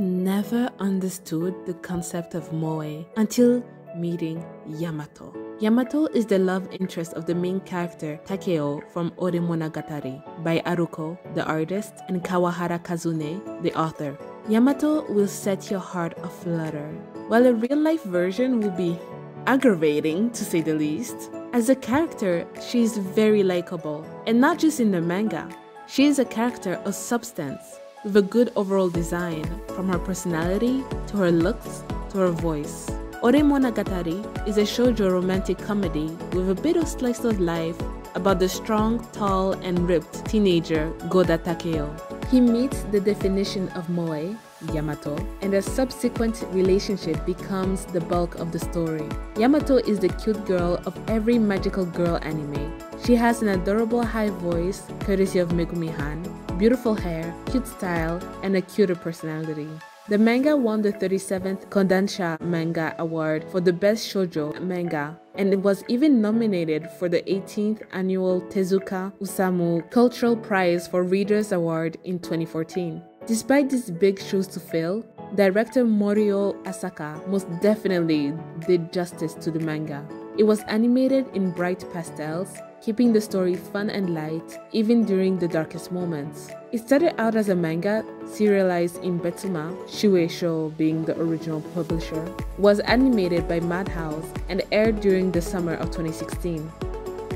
never understood the concept of moe until meeting Yamato. Yamato is the love interest of the main character Takeo from Ore Monogatari by Aruko, the artist, and Kawahara Kazune, the author. Yamato will set your heart aflutter, while a real life version will be aggravating to say the least. As a character, she is very likable, and not just in the manga. She is a character of substance, with a good overall design, from her personality to her looks to her voice. Ore Monogatari is a shoujo romantic comedy with a bit of slice of life about the strong, tall, and ripped teenager Gouda Takeo. He meets the definition of moe, Yamato, and a subsequent relationship becomes the bulk of the story. Yamato is the cute girl of every magical girl anime. She has an adorable high voice, courtesy of Megumi Han, beautiful hair, cute style, and a cuter personality. The manga won the 37th Kodansha Manga Award for the Best Shoujo Manga, and it was even nominated for the 18th Annual Tezuka Osamu Cultural Prize for Readers Award in 2014. Despite these big shoes to fill, director Morio Asaka most definitely did justice to the manga. It was animated in bright pastels, keeping the story fun and light even during the darkest moments. It started out as a manga serialized in Betsuma, Shueisha being the original publisher, was animated by Madhouse and aired during the summer of 2016.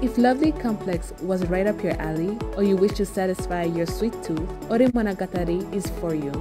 If Lovely Complex was right up your alley or you wish to satisfy your sweet tooth, Ore Monogatari is for you.